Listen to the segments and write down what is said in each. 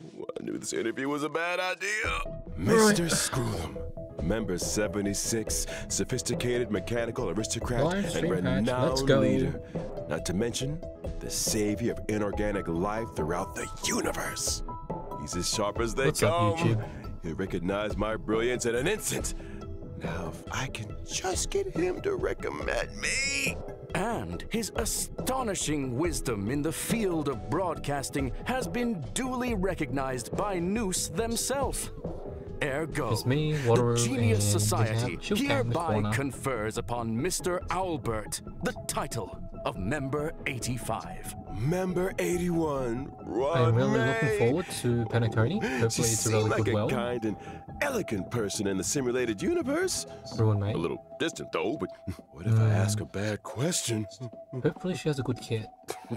I knew this interview was a bad idea. Mr. Screwllum, member 76, sophisticated mechanical aristocrat Live and stream patch, let's renowned leader. Not to mention, the savior of inorganic life throughout the universe. He's as sharp as they What's up, come. YouTube? He'll recognize my brilliance in an instant. Now, if I can just get him to recommend me. And his astonishing wisdom in the field of broadcasting has been duly recognized by Nous themselves. Ergo, It's me, the Genius Society have Chilcat in the hereby confers upon Mr. Owlbert the title of Member 85. Member 81, Ron I'm really looking forward to Penacony. She Hopefully it's a seemed really like good a well. kind and elegant person in the simulated universe. Ruin mate. A little distant though, but what if I hmm. ask a bad question? Hopefully she has a good kit.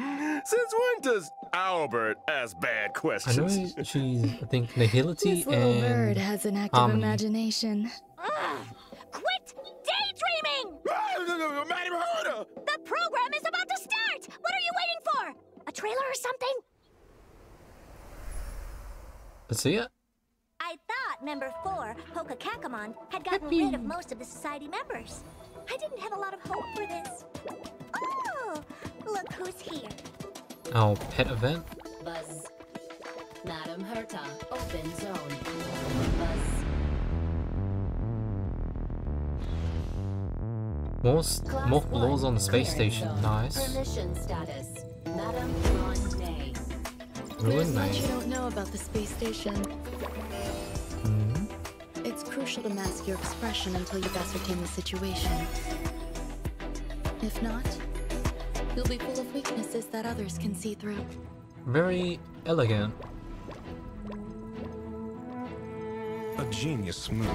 Since when does Albert ask bad questions? I questions? know she's, I think, Nihility This little bird has an active Harmony. imagination. Quit daydreaming! Madam Herta! The program is about to start! What are you waiting for? A trailer or something? Let's see it. I thought member 4, Hoka Kakamon, had gotten Happy. rid of most of the society members. I didn't have a lot of hope for this. Our pet event. Buzz. Madam Herta, open zone. Buzz. More, s- Class more floors on the space station. zone. Nice. Permission status. Madam Ruan Mei. Ruin There's much you don't know about the space station. Hmm. It's crucial to mask your expression until you've ascertained the situation. If not, you'll be full of weaknesses that others can see through. Very elegant. A genius move.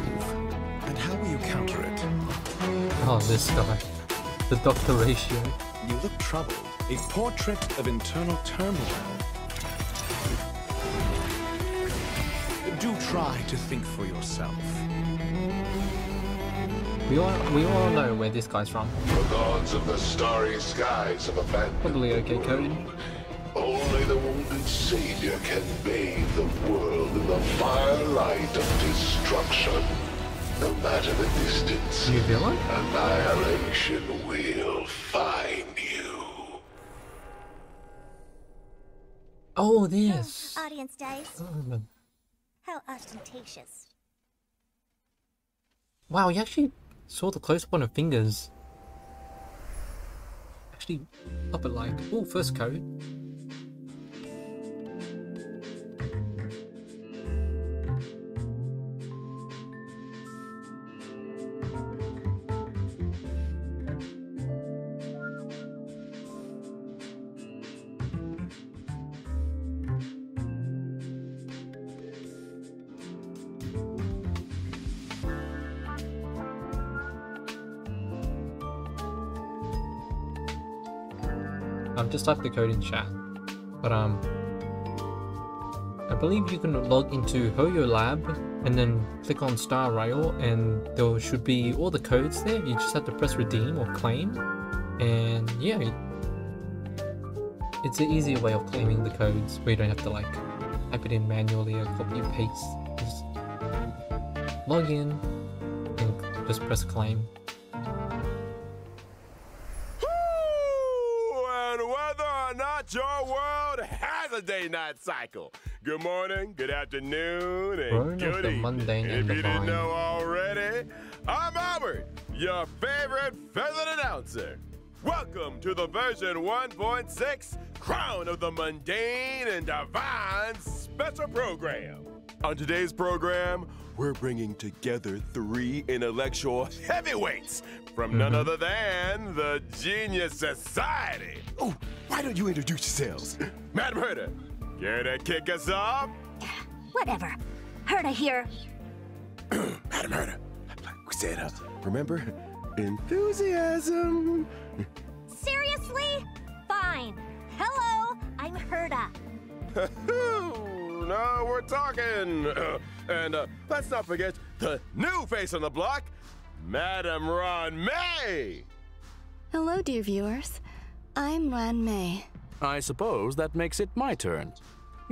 And how will you counter it? Oh, this guy. The doctor ratio. You look troubled. A portrait of internal turmoil. Do try to think for yourself. We all we all know where this guy's from. The gods of the starry skies have abandoned Probably okay, the Cody. Only the wounded savior can bathe the world in the firelight of destruction. No matter the distance, New villain? annihilation will find you. Oh, this. Audience dice. Oh, How ostentatious. Wow, you actually saw the close up on her fingers. Actually, up it like. Oh, first code. Typed the code in chat. But um I believe you can log into HoYoLAB and then click on Star Rail and there should be all the codes there. You just have to press redeem or claim. And yeah, it's an easier way of claiming the codes where you don't have to like type it in manually or copy and paste. Just log in and just press claim. Day-night cycle. Good morning, good afternoon, and good evening. if you didn't know already, I'm Albert, your favorite feathered announcer. Welcome to the version 1.6 Crown of the Mundane and Divine special program. On today's program, we're bringing together three intellectual heavyweights from none other than the Genius Society. Oh, why don't you introduce yourselves? Madam Herta, care to kick us off? Whatever. Herta here. Madam Herta, we said, uh, remember, enthusiasm. Seriously? Fine. Hello, I'm Herta. now we're talking. And uh, let's not forget the new face on the block, Madam Ruan Mei. Hello, dear viewers. I'm Ruan Mei. I suppose that makes it my turn.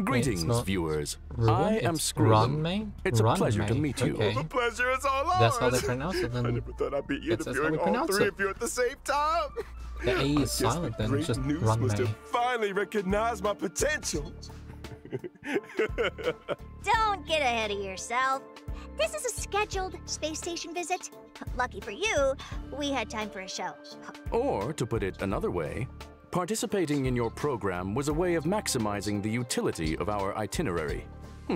Greetings, not viewers. Ruin? I am It's Screwllum. It's a pleasure to meet you. okay. The pleasure is all ours. That's how they pronounce it, I then never thought I'd be that's- that's how we interviewing all pronounce three it. of you at the same time. The A is silent the then, it's just Nous run must May. have finally recognized my potential. Don't get ahead of yourself. This is a scheduled space station visit. Lucky for you, we had time for a show. Or, to put it another way, participating in your program was a way of maximizing the utility of our itinerary. Hmm.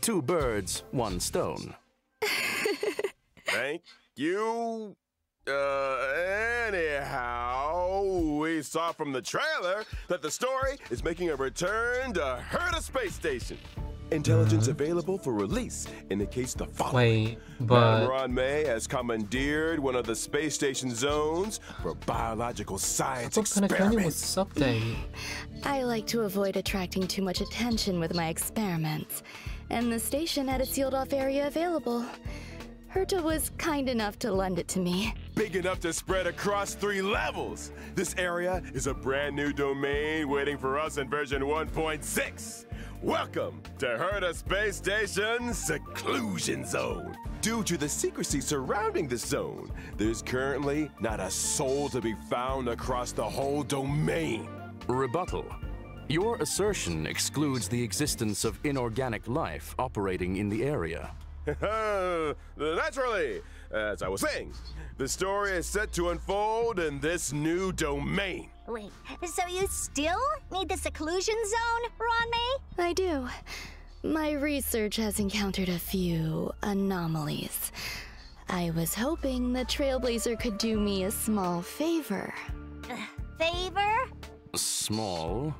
Two birds, one stone. Thank you. Uh, anyhow, we saw from the trailer that the story is making a return to Herta Space Station. Intelligence uh-huh. available for release indicates the following. Wait, but Ruan Mei has commandeered one of the space station zones for biological science what kind of Coney experiments. this? I like to avoid attracting too much attention with my experiments, and the station had a sealed off area available. Herta was kind enough to lend it to me. Big enough to spread across three levels. This area is a brand new domain waiting for us in version 1.6. Welcome to Herta Space Station's Seclusion Zone. Due to the secrecy surrounding the zone, there's currently not a soul to be found across the whole domain. Rebuttal. Your assertion excludes the existence of inorganic life operating in the area. Naturally, as I was saying, the story is set to unfold in this new domain. Wait, so you still need the seclusion zone, Ruan Mei? I do. My research has encountered a few anomalies. I was hoping the Trailblazer could do me a small favor. Uh, favor? Small.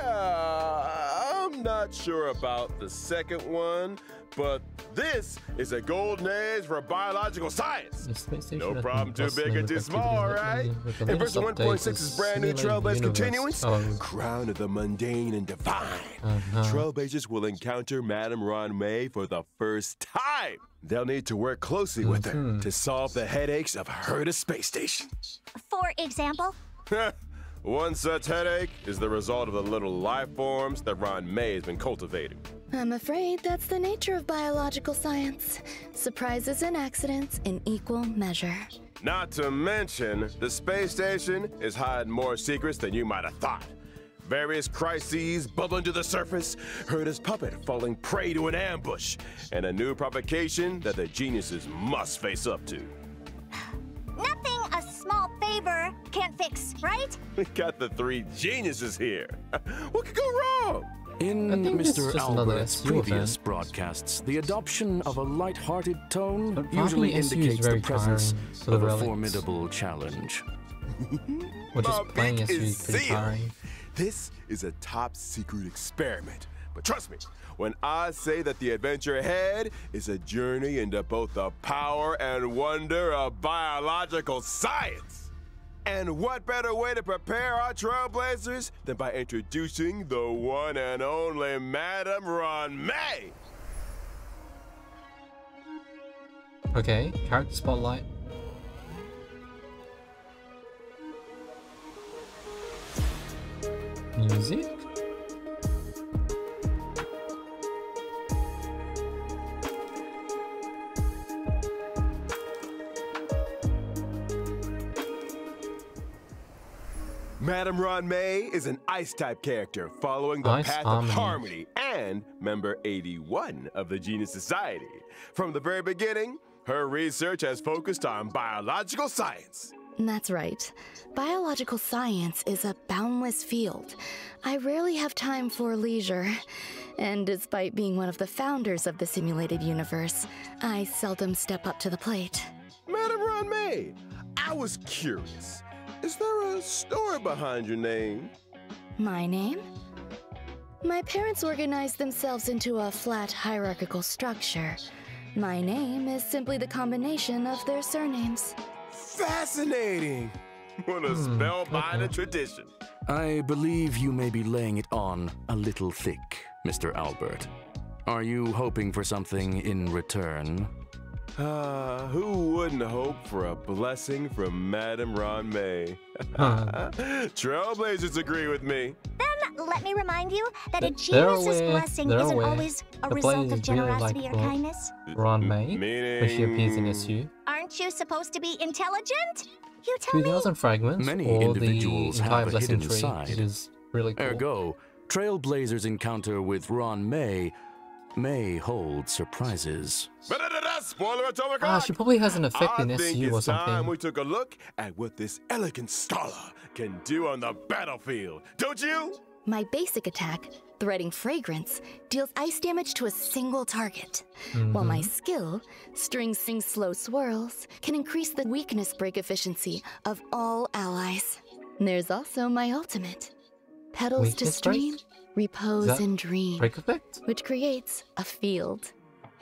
Yeah, I'm not sure about the second one, but this is a golden age for biological science. The space station No problem too big or too small, right? lately, with And version 1.6 is brand new simulated Trailblaze continuance, crown of the mundane and divine. Uh-huh. Trailblazers will encounter Madame Ruan Mei for the first time. They'll need to work closely with Mm-hmm. her to solve the headaches of Herta Space Station. For example? One such headache is the result of the little life forms that Ruan Mei has been cultivating. I'm afraid that's the nature of biological science surprises and accidents in equal measure. Not to mention, the space station is hiding more secrets than you might have thought. Various crises bubbling to the surface, Herta's puppet falling prey to an ambush, and a new provocation that the geniuses must face up to. Nothing a small can't fix, right? We got the three geniuses here. What could go wrong? In I think this is Mr. just Albert's previous event. broadcasts, the adoption of a light-hearted tone But usually fighting SU is indicates the very presence tiring for the of a formidable challenge. Or just My playing is is pretty tiring. This is a top secret experiment. But trust me, when I say that the adventure ahead is a journey into both the power and wonder of biological science. And what better way to prepare our trailblazers than by introducing the one and only Madame Ruan Mei? Okay, character spotlight. Music? Madame Ruan Mei is an ice type character following the Ice path Harmony. of harmony and member 81 of the Genius Society. From the very beginning, her research has focused on biological science. That's right. Biological science is a boundless field. I rarely have time for leisure. And despite being one of the founders of the simulated universe, I seldom step up to the plate. Madame Ruan Mei, I was curious. Is there a story behind your name? My name? My parents organized themselves into a flat hierarchical structure. My name is simply the combination of their surnames. Fascinating. What a hmm. spellbinding tradition. I believe you may be laying it on a little thick, Mr. Albert. Are you hoping for something in return? Uh, who wouldn't hope for a blessing from Madame Ruan Mei? Huh. Trailblazers agree with me. Then let me remind you that a They're genius's aware- blessing isn't aware. always a The result players of really like generosity or kindness. Ruan Mei when she appears in Meaning- SU. Aren't you supposed to be intelligent? You tell me. 2000 fragments Many or the individuals have a blessing hidden tree. side. It is really cool. Ergo, Trailblazers' encounter with Ruan Mei may hold surprises. Ba-da-da-da, Spoiler atomic Ah, she probably has an effect I in think SU or it's time something. we took a look at what this elegant scholar can do on the battlefield, don't you? My basic attack, Threading Fragrance, deals ice damage to a single target, while my skill, String Sing Slow Swirls, can increase the weakness break efficiency of all allies. There's also my ultimate, Petals to Stream. break? Stream, Repose and Dream, Break effect? which creates a field.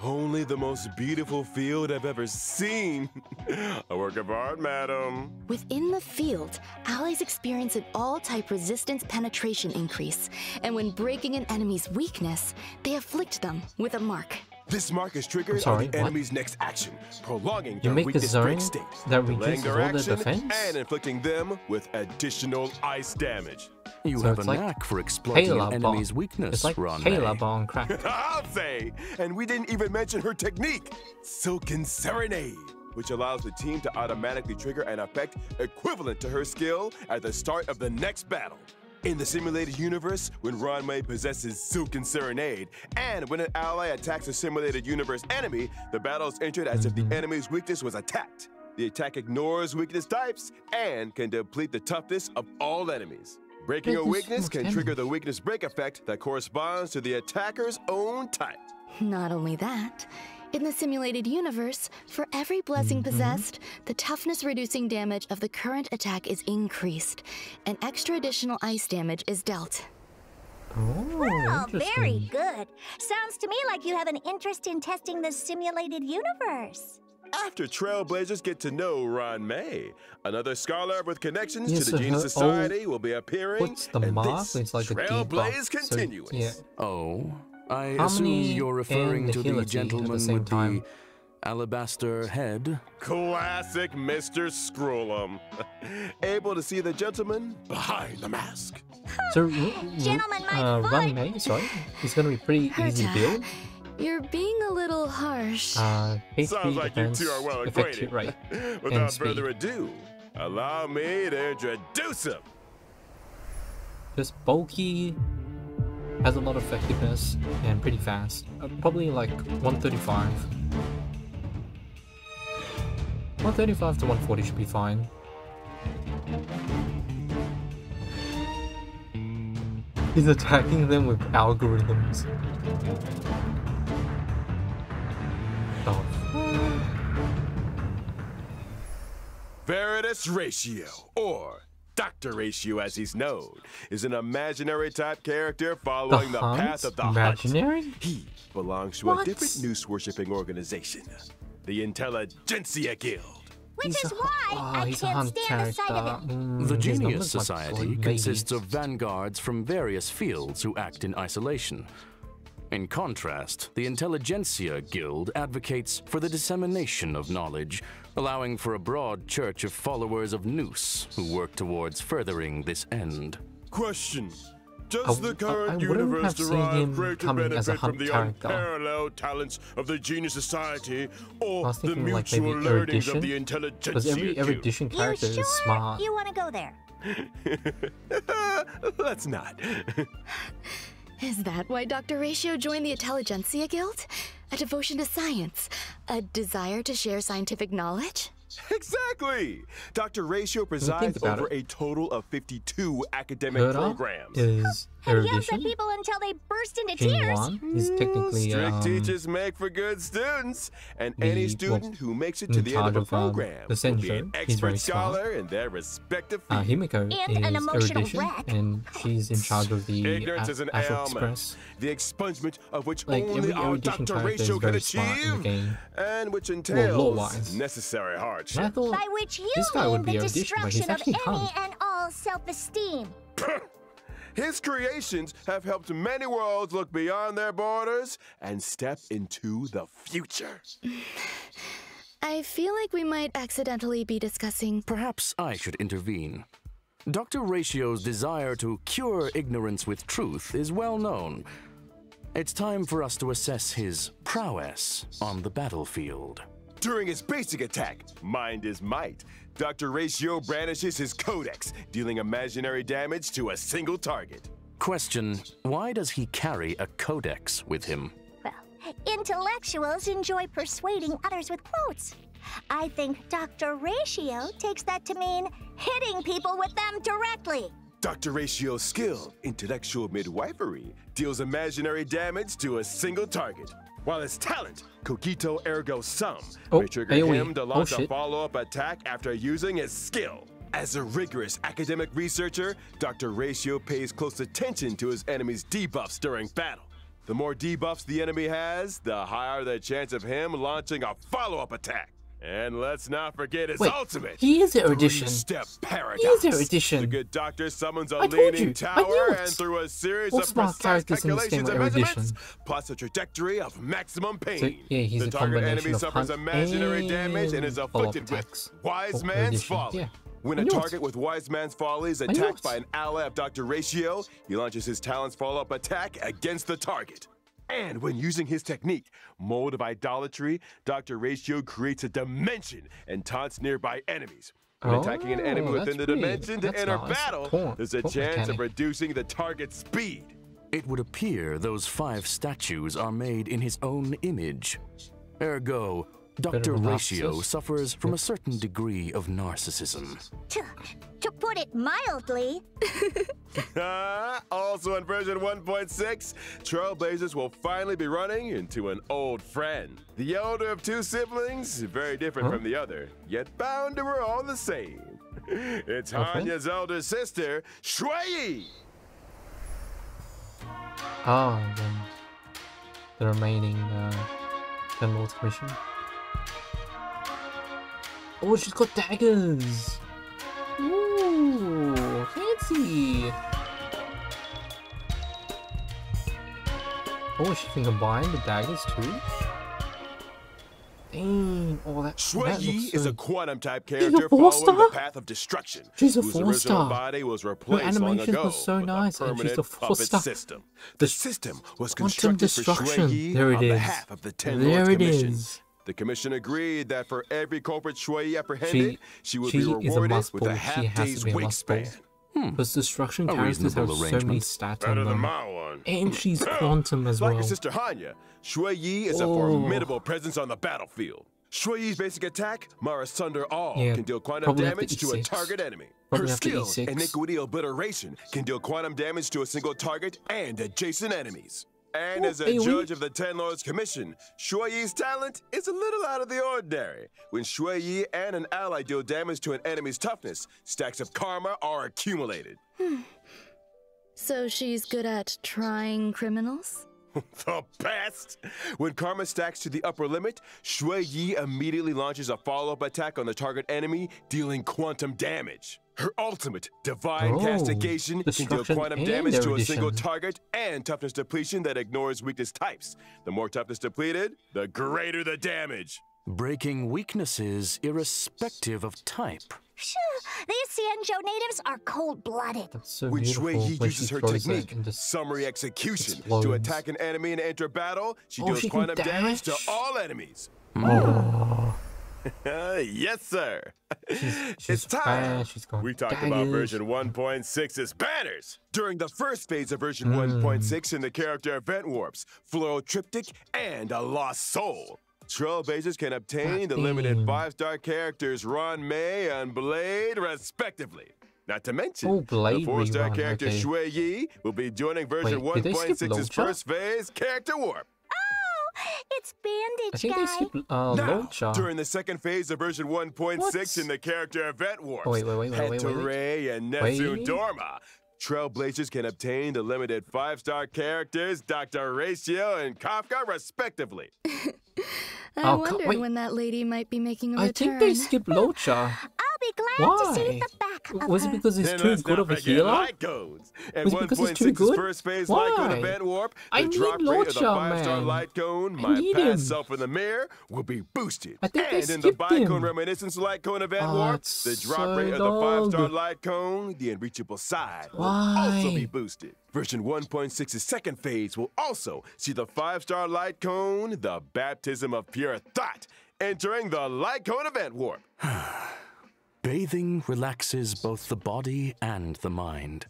Only the most beautiful field I've ever seen. a work of art, madam. Within the field, allies experience an all type resistance penetration increase, and when breaking an enemy's weakness, they afflict them with a mark. This mark is triggered sorry, on the what? enemy's next action, prolonging You their make a weakness zone break state, that delaying reduces their all their defense? and inflicting them with additional ice damage. You So have a like knack for exploiting Kayla an Bond. enemy's weakness, It's like Ron Kayla May. Crack. I'll say. And we didn't even mention her technique, Silken Serenade, which allows the team to automatically trigger an effect equivalent to her skill at the start of the next battle. In the simulated universe, when Ruan Mei possesses Silken Serenade, and when an ally attacks a simulated universe enemy, the battle is entered as if the enemy's weakness was attacked. The attack ignores weakness types and can deplete the toughness of all enemies. Breaking a Weakness weakness can trigger the weakness break effect that corresponds to the attacker's own type. Not only that, in the simulated universe, for every blessing mm-hmm. possessed, the toughness reducing damage of the current attack is increased, and extra additional ice damage is dealt. Oh, Oh, very good. Sounds to me like you have an interest in testing the simulated universe. After Trailblazers get to know Ruan Mei, another scholar with connections Yeah, to the uh-huh. Genius her oh, Society will be appearing. What's the and mark? this It's like a debuff. Trailblaze So, continuous. yeah. Oh, I How assume many you're referring and to the the Hillity at the gentleman with time? the alabaster head. Classic Mr. Screwllum. Able to see the gentleman behind the mask. So, w- w- Gentlemen, my uh, Run Ron sorry, it's gonna be pretty easy Herta, build. You're being a little harsh. Uh, HP Sounds like you defense, two are well acquainted. rate, Without further ado, allow me to introduce him. Just bulky, has a lot of effectiveness, and pretty fast. Uh, probably like 135. 135 to 140 should be fine. He's attacking them with algorithms. Oh, Veritas Ratio, or Dr. Ratio as he's known, is an imaginary type character following the, Hunt? path of the Imaginary? Hunt. He belongs to What? a different Nous worshipping organization, the Intelligentsia Guild. Which he's is a, why oh, I he's can't hunt stand the sight of it. Mm, The Genius Society maybe. consists of vanguards from various fields who act in isolation. In contrast, the Intelligentsia Guild advocates for the dissemination of knowledge, allowing for a broad church of followers of Nous who work towards furthering this end. Question. Does w- the I- I current universe derive greater coming as a benefit from the character. unparalleled talents of the Genius Society or the thinking like mutual maybe learnings erudition. of the Intelligentsia Because every Guild? erudition character you sure is smart. you want to go there? Let's not. Is that why Dr. Ratio joined the Intelligentsia Guild? A devotion to science? A desire to share scientific knowledge? Exactly! Dr. Ratio presides over it. a total of 52 academic Herta programs. is And yells at people until they burst into Jing tears. Wan is technically Strict um, teachers make for good students, and any student who makes it to the end of charge a of, um, program the will be an He's very expert smart. scholar in their respective uh. Himeko And an emotional erudition, wreck. and she's in charge of the Ignorance A- is an ailment, Express. the expungement of which Like, only our Dr. character Ratio can very in the achieve, game. and which Well, entails lore-wise. necessary And I thought By which you this guy mean would be the erudition, but he's destruction of any Hunt. and all self-esteem. His creations have helped many worlds look beyond their borders and step into the future. I feel like we might accidentally be discussing. Perhaps I should intervene. Dr. Ratio's desire to cure ignorance with truth is well known. It's time for us to assess his prowess on the battlefield. During his basic attack, Mind is Might, Dr. Ratio brandishes his Codex, dealing imaginary damage to a single target. Question Why does he carry a codex with him? Well, intellectuals enjoy persuading others with quotes. I think Dr. Ratio takes that to mean hitting people with them directly. Dr. Ratio's skill, intellectual midwifery, deals imaginary damage to a single target. While his talent, Cogito Ergo Sum, Oh, may trigger AoE. him to Oh, launch a follow-up attack after using his skill. As a rigorous academic researcher, Dr. Ratio pays close attention to his enemy's debuffs during battle. The more debuffs the enemy has, the higher the chance of him launching a follow-up attack. And let's not forget his Wait, ultimate. he is erudition. Three-step paradox. He is erudition. The good doctor summons a I told leaning you, I knew tower it. and through a series All of precise characters in this game calculations and measurements, plots a trajectory of maximum pain. So, yeah, he's the a target enemy of suffers imaginary damage and is afflicted with. Wise oh, Man's erudition, Folly. yeah. When a knew it. target with Wise Man's Folly is attacked by an ally of Dr. Ratio, he launches his talent's follow-up attack against the target. And when using his technique, Mold of Idolatry, Dr. Ratio creates a dimension and taunts nearby enemies. When attacking an enemy Oh, within the dimension to enter nice. battle, Taunt- there's a taunt chance of reducing the target's speed. It would appear those five statues are made in his own image. Ergo, Dr. of Ratio suffers from a certain degree of narcissism. To, to put it mildly, also in version 1.6, Trailblazers will finally be running into an old friend. The elder of two siblings, very different Huh? from the other, yet bound to her all the same. It's Okay. Hanya's elder sister, Shui. Ah, and then the remaining uh, Ten Lords mission. Oh, she's got daggers! Ooh, fancy! Oh, she can combine the daggers too? Dang, oh, that, Shui that Yi looks is a quantum type character following the path of destruction. She's a four star. body was replaced long animation ago was so nice, and she's a four star. system. The The system was quantum constructed for Shui destruction. Yi There it on is. behalf of the Ten There Lords it Commission. is. The commission agreed that for every culprit Xueyi apprehended, she, would she be is a rewarded with a ball. She half has to day's be a must wingspan. Hmm. Because destruction A characters have reasonable so many arrangement. stats Better on than them. my one. And she's quantum as like well. her sister Hanya, Xueyi is a Oh. formidable presence on the battlefield. Xueyi's basic attack, Mara Sunder All, Yeah, can deal quantum probably have to damage to a E6. target enemy. Probably her skill, E6. Iniquity Obliteration, can deal quantum damage to a single target and adjacent enemies. And as a judge of the Ten Lords Commission, Xueyi's talent is a little out of the ordinary. When Xueyi and an ally deal damage to an enemy's toughness, stacks of karma are accumulated. Hmm. So she's good at trying criminals? The best! When Karma stacks to the upper limit, Xueyi immediately launches a follow up attack on the target enemy, dealing quantum damage. Her ultimate, Divine Oh, Castigation, can deal quantum damage to a single target and toughness depletion that ignores weakness types. The more toughness depleted, the greater the damage. Breaking weaknesses irrespective of type. phew, these Xianzhou natives are cold-blooded. That's so when beautiful Xueyi uses she her technique, Summary Execution, to attack an enemy and enter battle, she Oh, deals she quantum damage to all enemies. Oh, Uh, yes, sir. she's it's time. fast, she's we talked about version 1.6's banners. During the first phase of version Hmm. 1.6 in the character event warps, Floral Triptych, and a Lost Soul. Trailblazers can obtain the limited five-star characters Ruan Mei and Blade, respectively. Not to mention, Oh, the four-star character okay. Xueyi will be joining version Wait, did they skip 1.6's first phase character warp. Oh, it's I Bandage think they Guy. uh, Now, Luocha. during the second phase of version 1.6 in the character event warps, Oh, wait, wait, wait, wait, wait, wait, wait. And Nessun Dorma. Trailblazers can obtain the limited five-star characters Dr. Ratio and Kafka, respectively. I Oh, co- wonder wait. when that lady might be making a I return. I think they skipped Luocha. I'll be glad to see Why? the back of Was it because he's And too good of a healer? Light cones. Was it because he's too good? first phase light cone Why? event warp, the I need drop rate of the five-star man. light cone, I my need past him. self in the mirror, will be boosted. I think they and in the skipped Bygone him. Reminiscence light cone event Oh, warp, the drop so rate of the five-star light cone, the unreachable side, will also Why? be boosted. Version 1.6's second phase will also see the five-star light cone, the baptism of pure thought, entering the light cone event warp. Bathing relaxes both the body and the mind.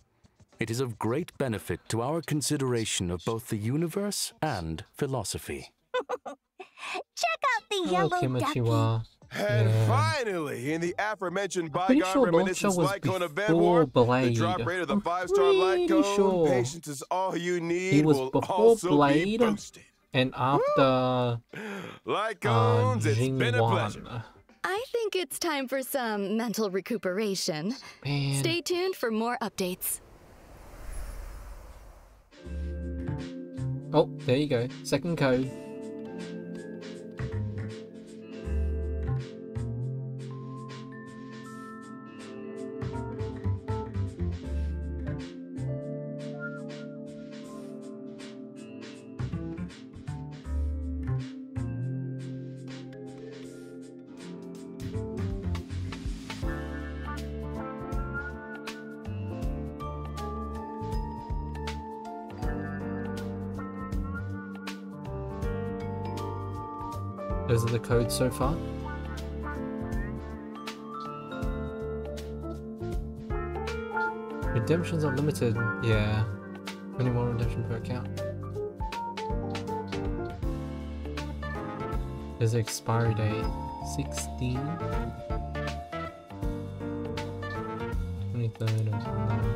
It is of great benefit to our consideration of both the universe and philosophy. Check out the Oh, yellow ducky. Kimichiwa. And Yeah. finally, in the aforementioned pretty bygone sure Lord reminiscence Shaw was light cone event before warp, the Blade. drop rate of the five-star light cone, sure. patience is all you need, was will before also Blade. be boosted. And after Light uh, cones, it's Jing been a pleasure. Wan. I think it's time for some mental recuperation. Man. Stay tuned for more updates. Oh, there you go. Second code. Those are the codes so far. Redemptions are limited. Yeah. Only one redemption per account. There's an expiry date. 16. 23rd of November.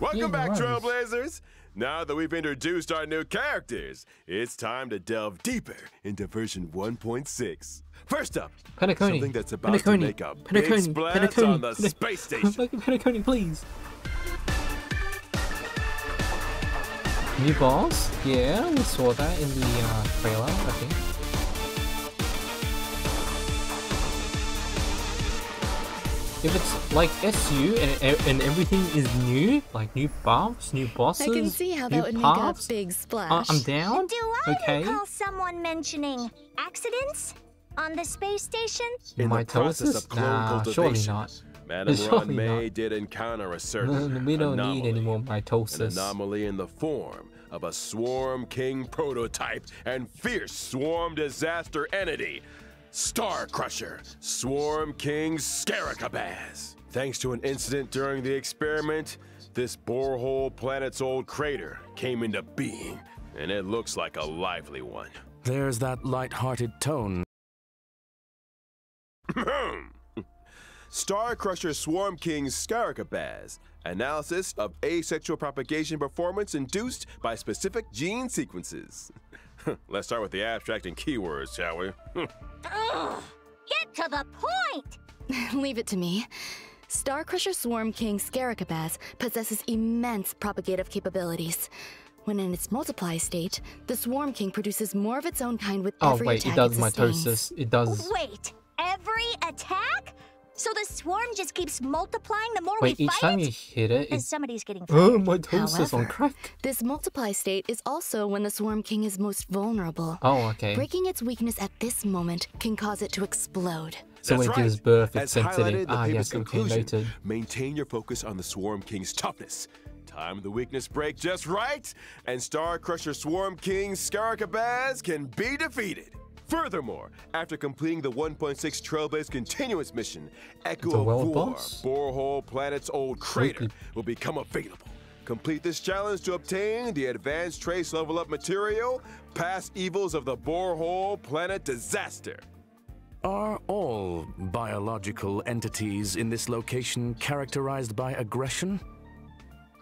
Welcome Yeah, back, right. Trailblazers! Now that we've introduced our new characters, it's time to delve deeper into version 1.6. First up, Penacony. something that's about to make a big Penacony. splash Penacony. on the Pena- space station. Penacony, please. New boss? Yeah, we saw that in the uh, trailer, I think. If it's like SU and, and everything is new, like new buffs, new bosses, I can see how new that would make paths, a big uh, splash. I'm down. Do I okay. recall someone mentioning accidents on the space station? In the process Mitosis? of clone Nah, surely cultivation, not. Madame Surely Ruan Mei not. did encounter a certain we don't anomaly. need any more An mitosis. anomaly in the form of a Swarm King prototype and fierce swarm disaster entity, Star Crusher, Swarm King Skaracabaz. Thanks to an incident during the experiment, this borehole planet's old crater came into being, and it looks like a lively one. There's that light-hearted tone hmm. Star Crusher Swarm King Skaracabaz. Analysis of asexual propagation performance induced by specific gene sequences. Let's start with the abstract and keywords, shall we? Ugh, get to the point! Leave it to me. Starcrusher Swarm King Skaracabaz possesses immense propagative capabilities. When in its multiply state, the Swarm King produces more of its own kind with Oh every wait, attack it does sustains. mitosis. It does. Wait, every attack? So the swarm just keeps multiplying the more Wait, we each fight time it? you hit it, As it somebody's getting oh fired. mitosis on However, crack. This multiply state is also when the Swarm King is most vulnerable. Oh okay. Breaking its weakness at this moment can cause it to explode. So That's when it gives birth, As it's highlighted sensitive. Ah yes, okay, conclusion, noted. Maintain your focus on the Swarm King's toughness. Time the weakness break just right, and Star Crusher Swarm King Skaracabaz can be defeated. Furthermore, after completing the 1.6 Trailblaze continuous mission, Echo The of world War, boss? Borehole Planet's old crater, Weekly. will become available. Complete this challenge to obtain the advanced trace level up material, past evils of the Borehole Planet disaster. Are all biological entities in this location characterized by aggression?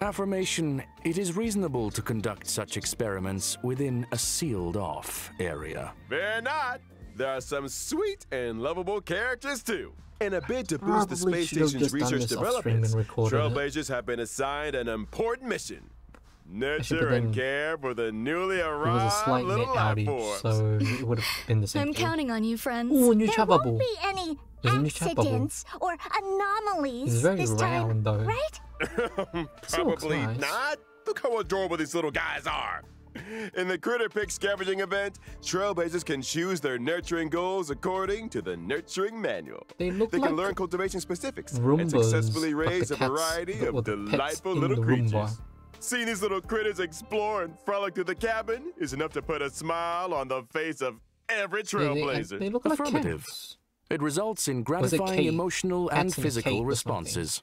Affirmation It is reasonable to conduct such experiments within a sealed off area. Fear not. There are some sweet and lovable characters too. In a bid to boost the space station's research this off developments, and it. Trailblazers have been assigned an important mission. Nurture but and then care for the newly There was a arrived slight net little outage, so it would have been the same I'm thing. counting on you, friends. Ooh, a new There won't be any There's a new chat bubble. accidents or anomalies It's very this time, though. right? Probably nice. not. Look how adorable these little guys are. In the Critter Pick scavenging event, trailblazers can choose their nurturing goals according to the nurturing manual. They look They like can learn cultivation specifics and successfully but the raise a variety of delightful little the creatures. Roomba. Seeing these little critters explore and frolic through the cabin is enough to put a smile on the face of every They, they, trailblazer. they look like Affirmative. cats. It results in gratifying emotional Cats and and physical Kate or something. responses.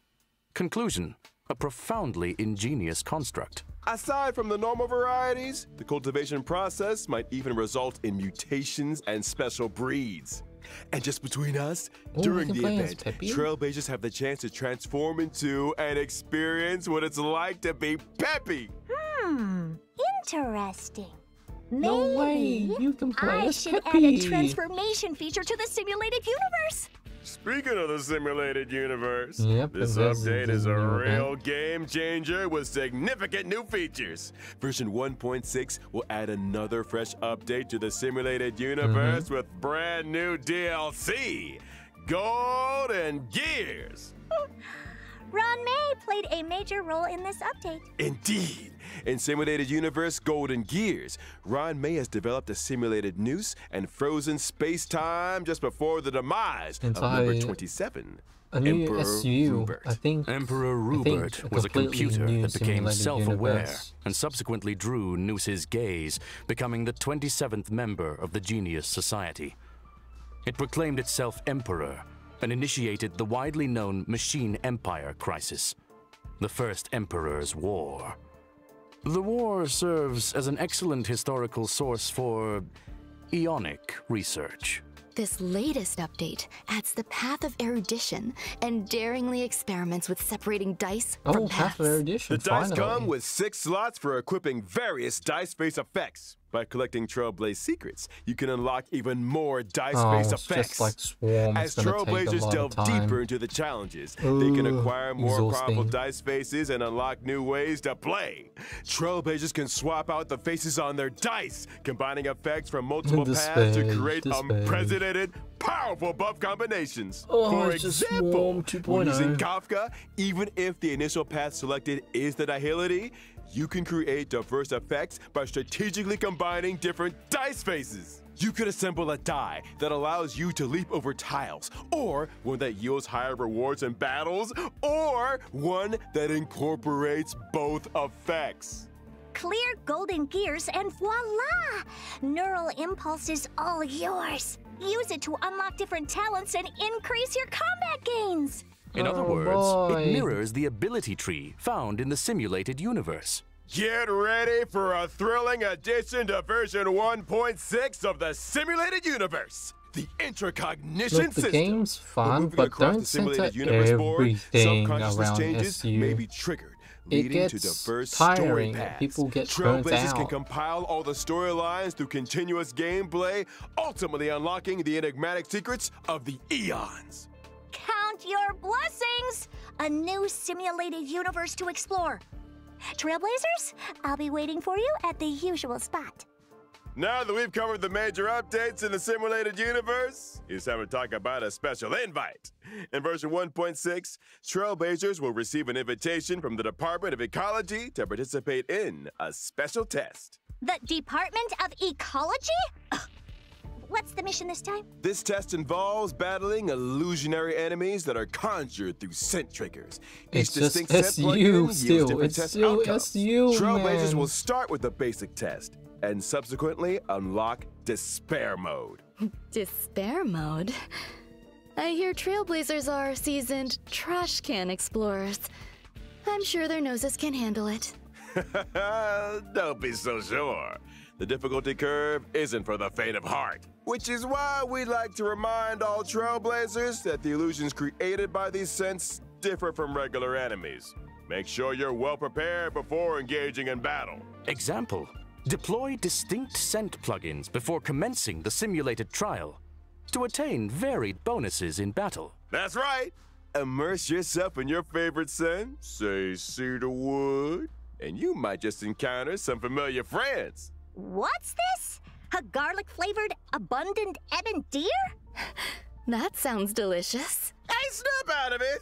Conclusion A profoundly ingenious construct. Aside from the normal varieties, the cultivation process might even result in mutations and special breeds. And just between us, Ooh, during the event, Peppy. trailblazers have the chance to transform into and experience what it's like to be Peppy. Hmm, interesting. No way, you can play I as should add a transformation feature to the simulated universe. Speaking of the simulated universe, Yep, this update the is a real game changer with significant new features. Version 1.6 will add another fresh update to the simulated universe Mm-hmm. with brand new DLC Gold and Gears. Ruan Mei played a major role in this update. Indeed. In Simulated Universe Gold and Gears, Ruan Mei has developed a simulated Nous and frozen space time just before the demise of number 27. A new Emperor SU, Rubert. I think. Emperor I think Rubert was a computer that became self-aware universe. and subsequently drew Nous's gaze, becoming the 27th member of the Genius Society. It proclaimed itself Emperor and initiated the widely known Machine Empire crisis, the First Emperor's War. The war serves as an excellent historical source for eonic research. This latest update adds the path of erudition and daringly experiments with separating dice Oh, from half paths. of erudition, The erudition. dice come with six slots for equipping various dice face effects. By collecting Trailblaze secrets, you can unlock even more dice Oh, face effects. like. As It's gonna take a Trailblazers delve deeper into the challenges, they can acquire more powerful dice faces and unlock new ways to play. Trailblazers can swap out the faces on their dice, combining effects from multiple paths to create unprecedented, powerful buff combinations. Oh, For example, when 2.0. using Kafka, even if the initial path selected is the nihility, you can create diverse effects by strategically combining different dice faces. You could assemble a die that allows you to leap over tiles, or one that yields higher rewards in battles, or one that incorporates both effects. Clear Gold and Gears and voila! Neural impulse is all yours. Use it to unlock different talents and increase your combat gains. In other Oh, words, boy. it mirrors the ability tree found in the simulated universe. Get ready for a thrilling addition to version 1.6 of the simulated universe. The intracognition Look, the system. game's When fun, moving but don't the simulated center universe board, everything around changes SU. may be triggered, It leading to gets tiring. paths. People get burnt Trailblazers can compile all the storylines through continuous gameplay, ultimately unlocking the enigmatic secrets of the eons. Count your blessings! A new simulated universe to explore. Trailblazers, I'll be waiting for you at the usual spot. Now that we've covered the major updates in the simulated universe, it's time to talk about a special invite. In version 1.6, Trailblazers will receive an invitation from the Department of Ecology to participate in a special test. The Department of Ecology? Ugh. What's the mission this time? This test involves battling illusionary enemies that are conjured through scent triggers. It's Each just distinct scent SU plugin yields still. different It's test still outcomes. SU, Trailblazers man. will start with the basic test and subsequently unlock despair mode. Despair mode? I hear trailblazers are seasoned trash can explorers. I'm sure their noses can handle it. Don't be so sure. The difficulty curve isn't for the faint of heart. Which is why we'd like to remind all trailblazers that the illusions created by these scents differ from regular enemies. Make sure you're well prepared before engaging in battle. Example Deploy distinct scent plugins before commencing the simulated trial to attain varied bonuses in battle. That's right. Immerse yourself in your favorite scent, say cedarwood, and you might just encounter some familiar friends. What's this? A garlic flavored abundant ebon deer? That sounds delicious. Hey, snap out of it!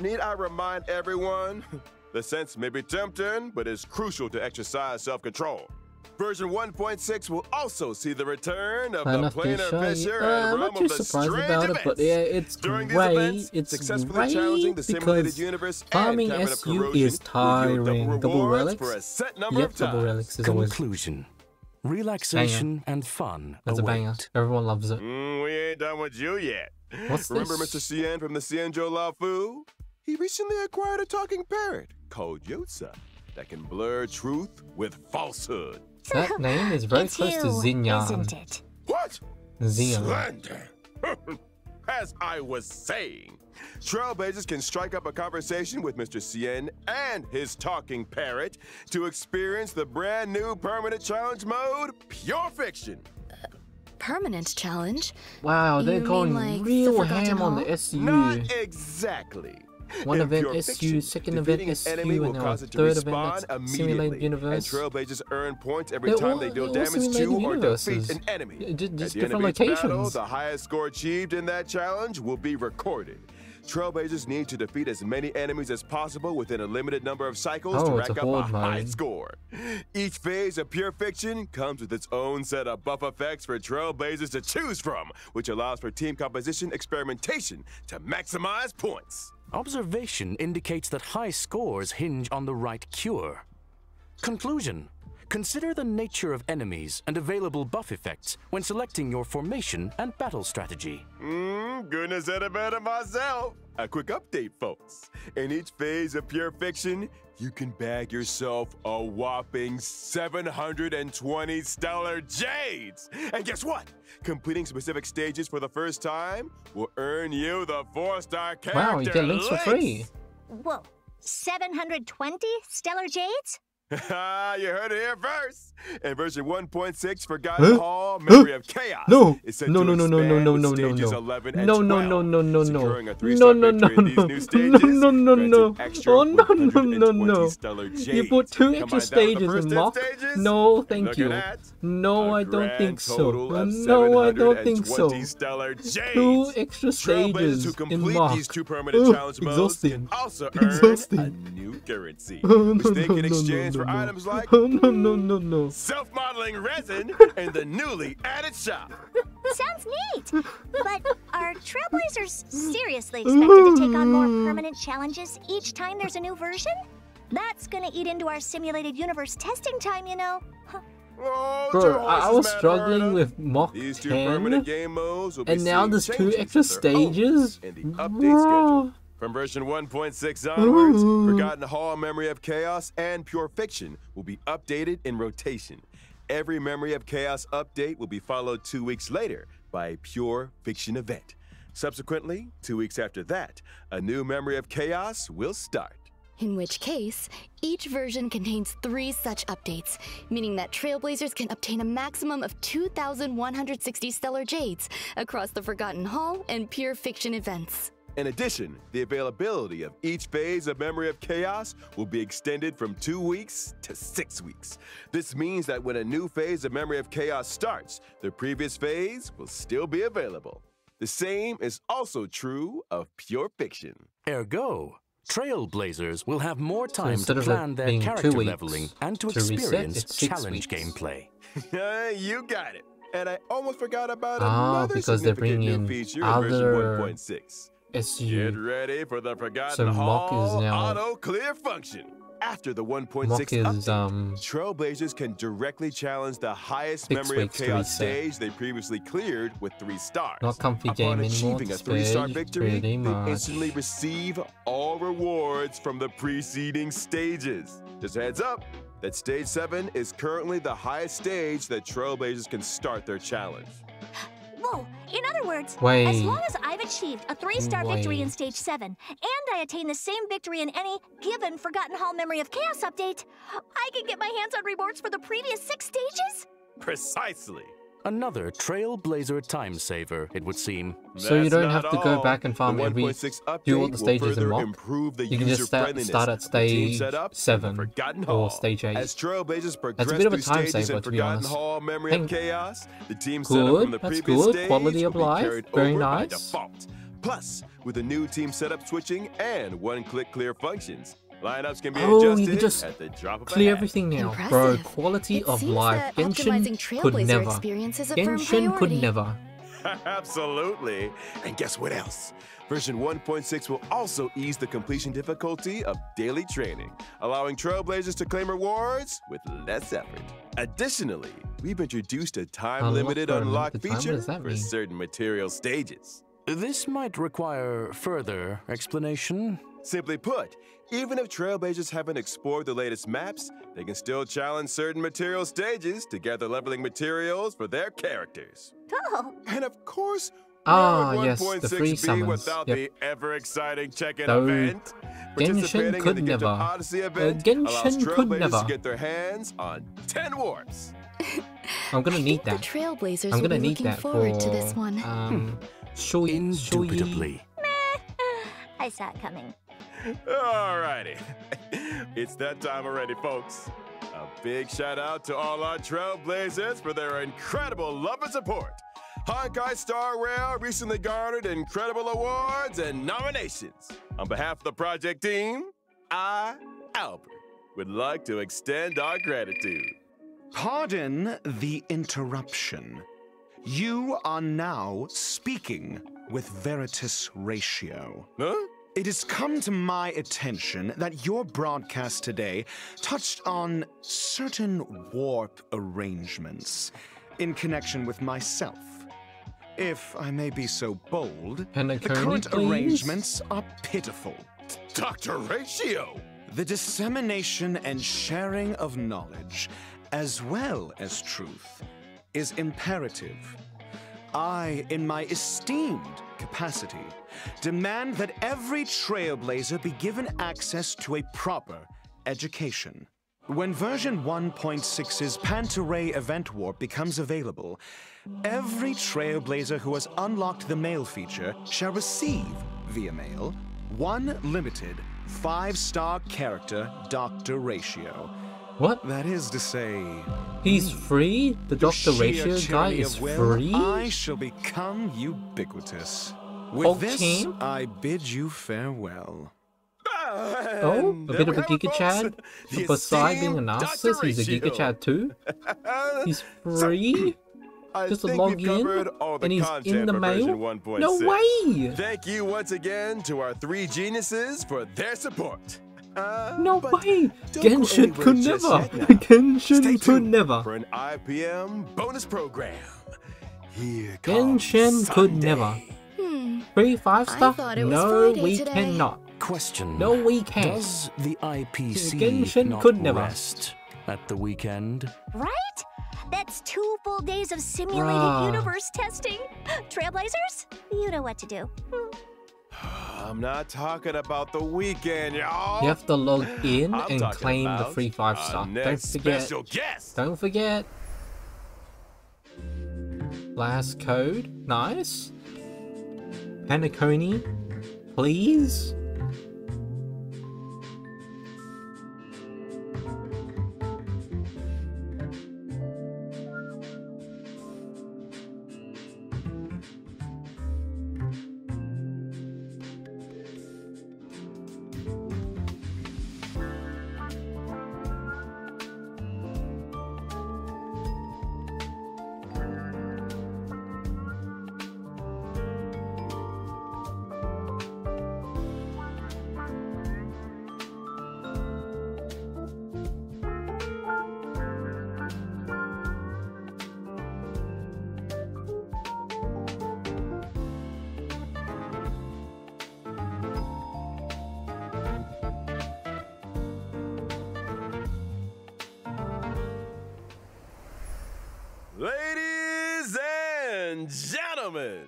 Need I remind everyone? The sense may be tempting, but it's crucial to exercise self control. Version 1.6 will also see the return of Fair the enough, planar Disha. fissure Uh, and I'm realm not too of the surprised strange about it, but yeah, it's During great. these events, It's successfully great challenging the simulated because universe farming and Cabinet of SU Corrosion is will yield tiring. double Double rewards relics? for a set number Yep, of double times. relics is always Conclusion. Relaxation and fun that's a await. banger. Everyone loves it. Mm, we ain't done with you yet. What's Remember this? Mr. Cien from the Cienjo Lao Fu? He recently acquired a talking parrot called Yotza that can blur truth with falsehood. That name is very it's close you, to Xinyan. isn't it? What? Xinyan. Slander. As I was saying, Trailblazers can strike up a conversation with Mr. Cien and his talking parrot to experience the brand new permanent challenge mode, Pure Fiction. Permanent challenge? Wow, they're You mean going like the real ham on the SU. Not exactly. One In event Pure SU, second event defeating an SU, and will now a cause it to third event respawn that's Simulated immediately, Universe. And Trailblazers earn points every They're time all- they deal damage to simulated or defeat universes. an enemy. Yeah, ju- At just the end of different each battle, locations. the highest score achieved in that challenge will be recorded. Trailblazers need to defeat as many enemies as possible within a limited number of cycles to Oh, it's rack a up a horde high score. Each phase of Pure Fiction comes with its own set of buff effects for Trailblazers to choose from, which allows for team composition experimentation to maximize points. Observation indicates that high scores hinge on the right cure. Conclusion. Consider the nature of enemies and available buff effects when selecting your formation and battle strategy. Mmm, goodness said it better myself. A quick update, folks. In each phase of Pure Fiction, you can bag yourself a whopping 720 stellar jades. And guess what? Completing specific stages for the first time will earn you the four-star character Wow, you get Lynx for free. Whoa, 720 stellar jades? You heard it here first. In version 1.6, Forgotten Huh? Hall, Memory of Chaos. No, is set no, no, no, no, no, no, no, no, no, 11 and no, no, 12. no, no, no, no, no, no, no, victory in these no, no, no, no, no. Oh, no, no, no, 120 no. stellar You put two extra Combine that with the stages first in 10 mock? stages, No, thank you. No, I don't think so. No, I don't think so. 720 stellar jades. Two extra stages in mock. these two permanent Oh, challenge modes exhausting. also earn Exhausting. a new currency, Oh, which no, they no, can no, no, exchange no, for no. items like Oh, no, no, no, no. self-modeling resin and the newly added shop. Sounds neat. But are Trailblazers seriously expected to take on more permanent challenges each time there's a new version? That's gonna eat into our simulated universe testing time, you know. Huh. Oh, Bro, I, I was Matt struggling Murdock. with Mock These two 10, permanent game modes will be and now there's two extra of their own stages? in the update schedule. Bro. From version 1.6 onwards, Ooh. Forgotten Hall, Memory of Chaos, and Pure Fiction will be updated in rotation. Every Memory of Chaos update will be followed two weeks later by a Pure Fiction event. Subsequently, two weeks after that, a new Memory of Chaos will start. In which case, each version contains three such updates, meaning that Trailblazers can obtain a maximum of 2,160 stellar jades across the Forgotten Hall and Pure Fiction events. In addition, the availability of each phase of Memory of Chaos will be extended from two weeks to six weeks. This means that when a new phase of Memory of Chaos starts, the previous phase will still be available. The same is also true of Pure Fiction. Ergo, Trailblazers will have more time instead to plan their character leveling and to, to experience it's challenge weeks. gameplay. you got it. And I almost forgot about Ah, another because they're significant bringing new feature in other version 1.6. Get ready for the Forgotten So Mock is Hall now- auto clear function. After the 1.6 is um Trailblazers can directly challenge the highest Memory of Chaos reset. stage they previously cleared with three stars. not comfy Upon game anymore. achieving a It's three-star victory, they much. instantly receive all rewards from the preceding stages. Just a heads up that stage 7 is currently the highest stage that Trailblazers can start their challenge. Whoa, in other words, Wait. as long as I've achieved a three-star victory in stage 7, and I attain the same victory in any given Forgotten Hall Memory of Chaos update, I can get my hands on rewards for the previous six stages? Precisely. Another Trailblazer time saver, it would seem. So you don't have to go back and farm the every 1.6 update do all the stages further in mock. You can just start, start at of the team stage setup seven or stage eight. As Trailblazers That's a bit of a time saver, in to be Forgotten honest. Hall Memory Hey, of Chaos, the team setup good, from the that's good, quality of life, very nice. default. Plus, with the new team setup switching and one-click clear functions, lineups can be Oh, you can just at the drop of Clear everything now, bro. Quality It of life. that Genshin could never. experience is a firm Genshin could never. Absolutely. And guess what else? Version 1.6 will also ease the completion difficulty of daily training, allowing Trailblazers to claim rewards with less effort. Additionally, we've introduced a time-limited Unlock unlock limited time? Feature for mean? certain material stages. This might require further explanation. Simply put, even if Trailblazers haven't explored the latest maps, they can still challenge certain material stages to gather leveling materials for their characters. Oh, And of course, Ah, where yes, the free summons. without Yep. the ever-exciting check-in Though event? Genshin Participating could the never. Odyssey Uh, Genshin could never. get their hands on 10 warps. I'm gonna need think the that. Trailblazers I'm gonna need looking that forward for to this one. um Shui Shui Indubitably. I saw it coming. Alrighty. it's that time already, folks. A big shout out to all our Trailblazers for their incredible love and support. Honkai Star Rail recently garnered incredible awards and nominations. On behalf of the project team, I, Albert, would like to extend our gratitude. Pardon the interruption. You are now speaking with Veritas Ratio. Huh? It has come to my attention that your broadcast today touched on certain warp arrangements in connection with myself. If I may be so bold, the current please? arrangements are pitiful. Dr. Ratio! The dissemination and sharing of knowledge, as well as truth, is imperative. I, in my esteemed capacity, demand that every trailblazer be given access to a proper education. When version 1.6's Pantaray event warp becomes available, every trailblazer who has unlocked the mail feature shall receive, via mail, one limited five star character Dr. Ratio. What? That is to say, He's free? The Doctor sheer Ratio guy is will, free? I shall become ubiquitous. With Okay. this, I bid you farewell. Oh, a bit of a Giga Chad? So beside being a narcissist, he's a Giga Chad too? He's free? I Just to log in? covered all the And he's in the mail? No way! Thank you once again to our three geniuses for their support. Uh, No but way! don't Genshin could never! yet. Genshin Stay could tuned never! For an IPM bonus program. Here comes Genshin could never. Hmm. Free five star? thought it was No, Friday we today. cannot. Question. No, we can't. Does the IPC Genshin not could never. rest at the weekend? Right? That's two full days of simulated Bruh. universe testing. Trailblazers, you know what to do. I'm not talking about the weekend, y'all. You have to log in I'm and claim the free five star. Don't forget. Don't forget. Last code. Nice. Penacony. Please. Ladies and gentlemen,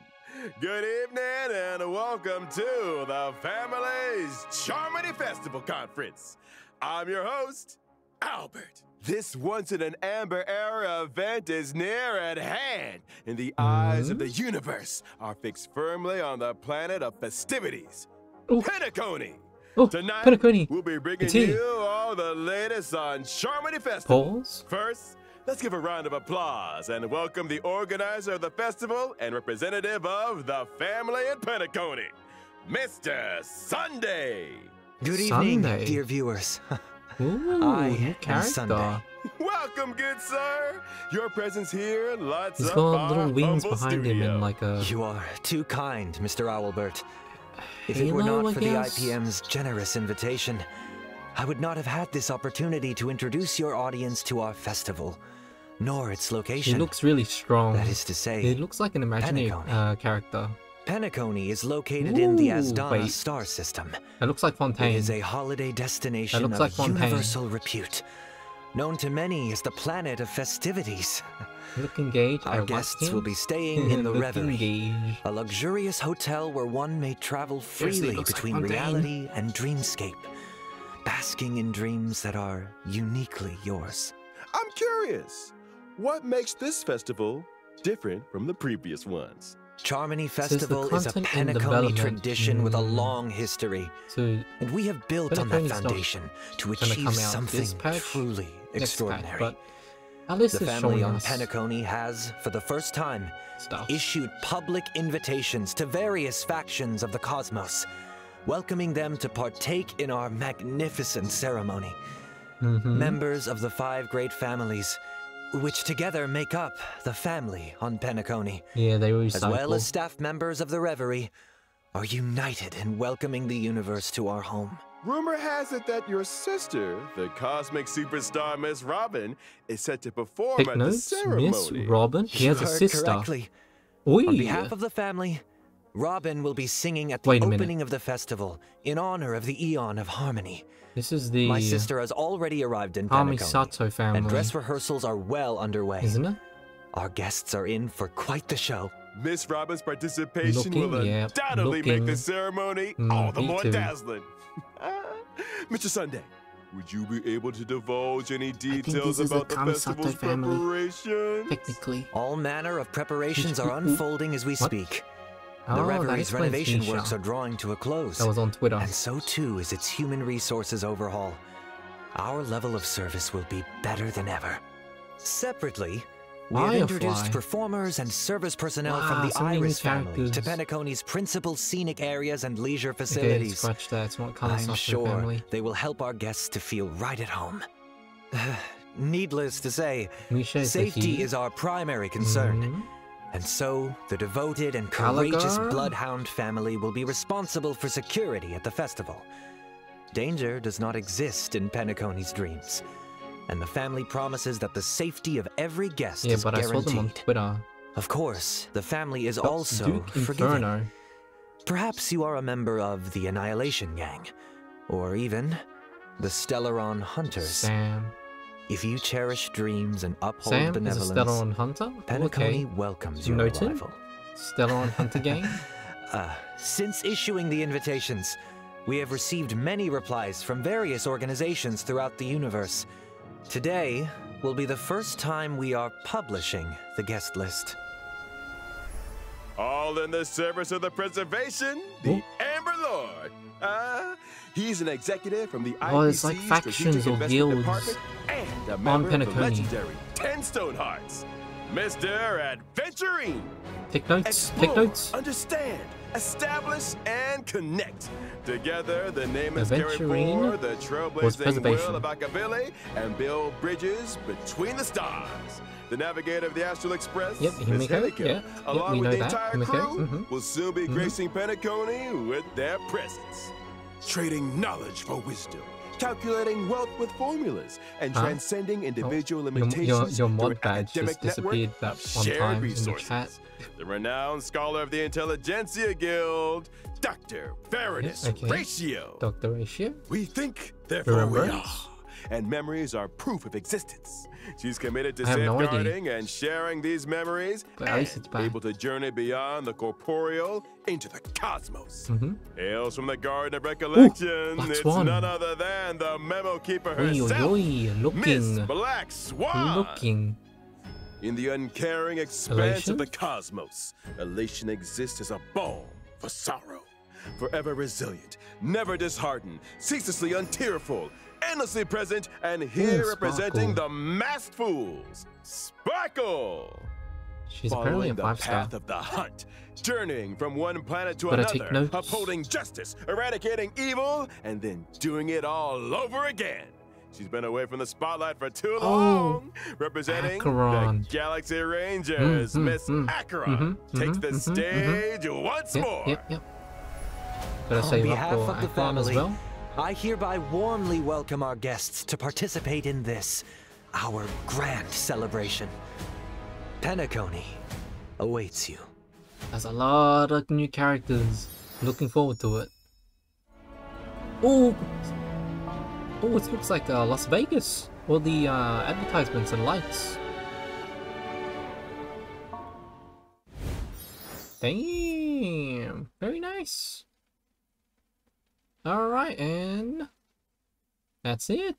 good evening and welcome to the Family's Charmony Festival Conference. I'm your host, Albert. This once in an amber era event is near at hand, and the eyes of the universe are fixed firmly on the planet of festivities. Oh. Penacony. Oh, Tonight, we'll be bringing you all the latest on Charmony Festival. Pause. First, let's give a round of applause and welcome the organizer of the festival and representative of the family in Penacony, Mr. Sunday. Good evening, Sunday. dear viewers. Ooh, I am. Sunday. Welcome, good sir. Your presence here lights He's up got our little wings humble behind him studio. and like a. You are too kind, Mr. Owlbert. If it were Halo, I not for the? IPM's generous invitation, I would not have had this opportunity to introduce your audience to our festival, nor its He location. looks really strong. that is to say, it looks like an imaginary uh, character. Penacony is located in the Ooh, Asdana wait. star system. It looks like Fontaine. is a holiday destination looks of like Fontaine. universal repute, known to many as the planet of festivities. Look engaged. Our like guests will be staying in the Look Reverie, engaged. a luxurious hotel where one may travel freely looks like between reality and dreamscape, basking in dreams that are uniquely yours. I'm curious, what makes this festival different from the previous ones? Charmony Says the Festival is a content and Penacony development, tradition with a mm. long history, So and we have built on that foundation to achieve something patch, truly next patch, extraordinary. but Alice The family showing on us Penacony has, for the first time, stuff. issued public invitations to various factions of the cosmos, welcoming them to partake in our magnificent ceremony. Mhm. Members of the five great families, which together make up the family on Penacony, Yeah, they recycle. as well as staff members of the Reverie, are united in welcoming the universe to our home. Rumor has it that your sister, the cosmic superstar Miss Robin, is set to perform Take at notes, the ceremony. Miss Robin. He has a sister. correctly. Oi. On behalf of the family, Robin will be singing at the Wait a minute. opening of the festival in honor of the Eon of Harmony. This is the My sister has already arrived in Hami Penacony, Sato family, and dress rehearsals are well underway. isn't it? Our guests are in for quite the show. Miss Robin's participation Looking, will yeah, undoubtedly looking. make the ceremony Mm, all the more too. dazzling. Mr. Sunday, would you be able to divulge any details this is the about the Kamisato festival's family. preparations? Technically. All manner of preparations are Ooh, ooh. unfolding as we What? speak. Oh, the that Reverie's renovation works are drawing to a close. That was on Twitter. And so too is its human resources overhaul. Our level of service will be better than ever. Separately, we have introduced performers and service personnel Wow, from the so Iris family to. Penacony's principal scenic areas and leisure Okay, facilities. scratch that. It's not I'm sure family. they will help our guests to feel right at home. Needless to say, safety is our primary concern. Mhm. And so, the devoted and courageous Gallagher? Bloodhound family will be responsible for security at the festival. Danger does not exist in Penacony's dreams, and the family promises that the safety of every guest Yeah, is but I guaranteed. saw them on Twitter. Of course, the family is That's also Duke forgiving. Inferno. Perhaps you are a member of the Annihilation Gang, or even the Stellaron Hunters. Sam. If you cherish dreams and uphold Sam is a benevolence, Stellaron Hunter? Penacony Okay. welcomes your Noted. arrival. Stellaron Hunter game? Uh, since issuing the invitations, we have received many replies from various organizations throughout the universe. Today will be the first time we are publishing the guest list. All in the service of the preservation, the Ooh. Amber Lord. Uh, he's an executive from the Oh, it's like factions or guilds and a member of the legendary Ten Stonehearts, Mr. Aventurine. Take notes. Take Explore, notes. understand, establish, and connect. Together, the name is forward the was preservation. will of Akivili and build bridges between the stars. The navigator of the Astral Express, Yep, Miss yeah. Yep, along we with know the that, entire Himeko, crew, mhm. will soon be Mhm. gracing Penacony with their presence. Trading knowledge for wisdom, calculating wealth with formulas, and Huh? transcending individual Your, limitations your, your through mod badge just network disappeared that one time in the chat. The renowned scholar of the Intelligentsia Guild, Dr. Veritas okay. Ratio. Dr. Ratio. We think, therefore we are. And memories are proof of existence. She's committed to have no safeguarding and sharing these memories, But at least and able to journey beyond the corporeal into the cosmos. Mm-hmm. Hails from the Garden of Recollection. Black it's Swan. none other than the Memo Keeper herself, oi, Miss looking. Black Swan. Looking. In the uncaring expanse Elation? of the cosmos, elation exists as a balm for sorrow. Forever resilient, never disheartened, ceaselessly untearful, endlessly present, and here Ooh, representing the masked fools, Sparkle! She's apparently Following a the five star. path of the hunt, journeying from one planet to Better another, upholding justice, eradicating evil, and then doing it all over again. She's been away from the spotlight for too Oh, long, representing Acheron. the Galaxy Rangers. Mm, mm, Miss mm. Acheron Mhm, takes mhm, the stage once Yep, more. yep, yep. Better On save up behalf for of the Acheron as family, well. I hereby warmly welcome our guests to participate in this, our grand celebration. Penacony awaits you. There's a lot of new characters. Looking forward to it. Oh, oh, it looks like uh, Las Vegas. All the uh, advertisements and lights. Damn, very nice. All right, and that's it.